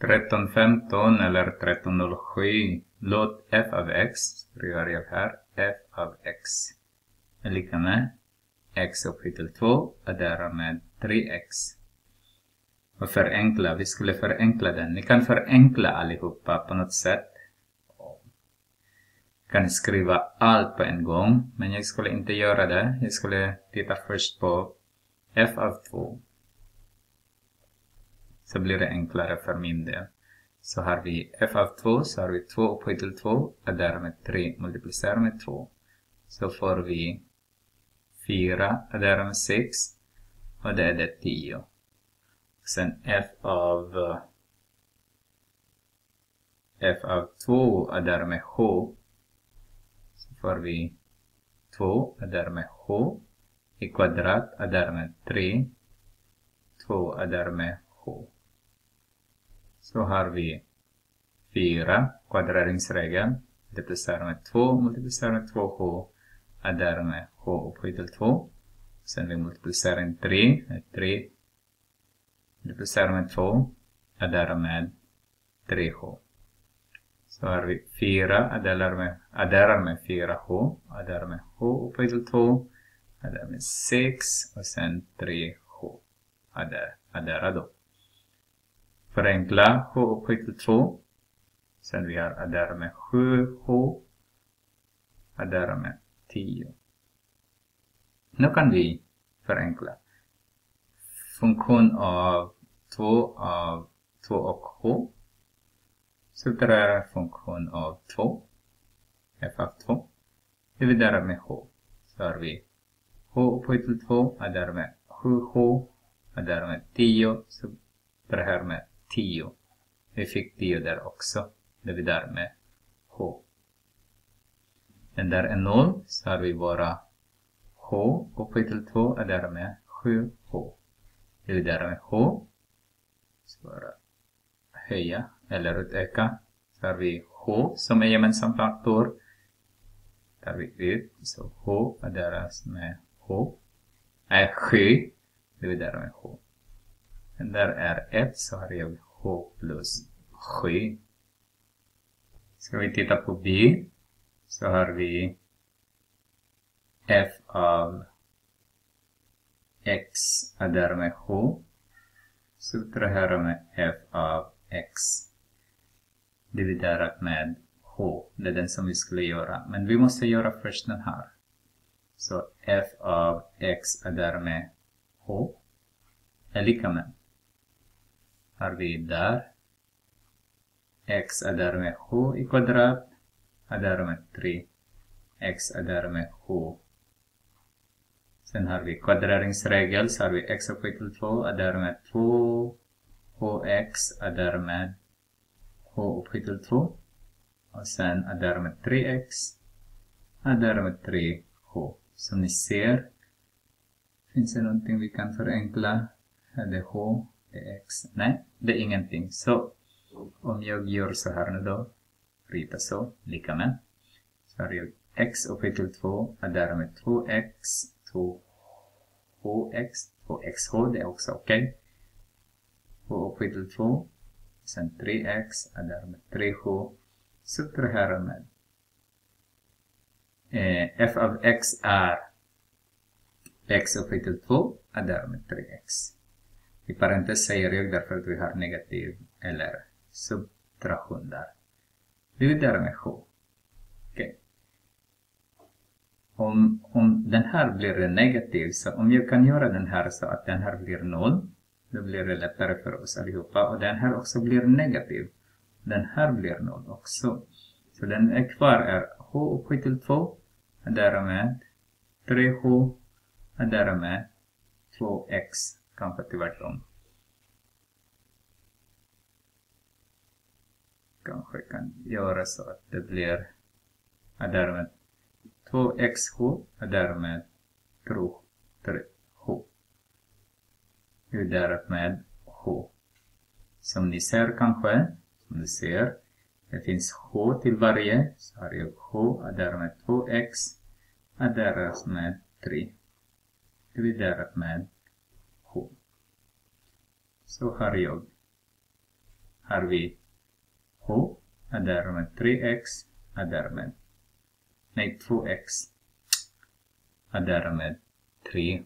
1315 eller 1307. Låt f av x, skriver jag här, f av x är lika med x upphöjt till 2 och därmed 3x. Och förenkla, vi skulle förenkla den. Ni kan förenkla allihopa på något sätt. Kan skriva allt på en gång, men jag skulle inte göra det. Jag skulle titta först på f av 2 så blir det enklare för min del. Så har vi f av 2, så har vi 2 upphöjt till 2, och därmed 3, multiplicerar med 2. Så får vi 4, och därmed 6, och det är det 10. Sen f av eh, f av 2 och därmed h, så får vi 2 och därmed h i kvadrat och därmed 3, 2 och därmed h så har vi 4, kvadreringsregeln, multiplicerar med 2, multiplicerar med 2h, är med h upphöjt till 2. Sen vi multiplicerar med 3, med 3, multiplicerar med 2, är med 3h. Så har vi 4, adderar med, adderar med 4h, adderar med h upphöjt till 2, adderar med 6 och sen 3h, addera då förenkla H upphöjt 2. Sen vi har addera med 7h. Addera med 10. Nu kan vi förenkla. Funktion av 2 av 2 och h. Subtraherar funktion av 2. f av 2. Dividerar med h. Så har vi h upphöjt till 2. Addera med 7h. Addera med 10. Subtraherar med 10. Vi fick 10 där också. Det vi där med H. Den där är 0, så har vi bara H och till 2 är därmed 7H. Det vi där med H. Så bara höja eller utöka. Så har vi H som är gemensam faktor. Tar vi ut, så H adderas med H. Är 7. Det vi där med H. Där är 1 så har jag H plus 7. Ska vi titta på B så har vi F av X är därmed H. Subtrahera med F av X dividerat med H. Det är den som vi skulle göra. Men vi måste göra först den här. Så F av X är därmed H är lika med har vi där. x är därmed 7 i kvadrat är därmed 3. x är därmed 7. Sen har vi kvadreringsregel så har vi x upphöjt till 2 är därmed 2. hx är därmed h upphöjt till 2. Och sen är därmed 3x är därmed 3h. Som ni ser finns det någonting vi kan förenkla. Är det h? X. Nej, det är ingenting. Så om jag gör så här nu då, rita så, lika med. Så har jag x upphöjt till 2 är därmed 2x, 2x, 2xh, det är också okej. Okay. 2 upphöjt till 2, sen 3x är därmed 3h. Så det här med eh, f av x är x upphöjt till 2 är därmed 3x. I parentes säger jag därför att vi har negativ eller subtraktion där. Dividera med 7. Okay. Om, om den här blir negativ, så om jag kan göra den här så att den här blir 0, då blir det lättare för oss allihopa. Och den här också blir negativ. Den här blir 0 också. Så den är kvar är h upphöjt till 2, och därmed 3h, och därmed 2x kanske tvärtom. Kanske kan göra så att det blir är därmed 2xh är därmed 3h. Delat med h. Som ni ser kanske, som ni ser, det finns h till varje, så har jag h är därmed 2x är därmed 3 dividerat med så har jag har vi h är därmed 3x är därmed nej 2x är därmed 3